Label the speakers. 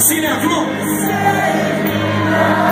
Speaker 1: See now, come on.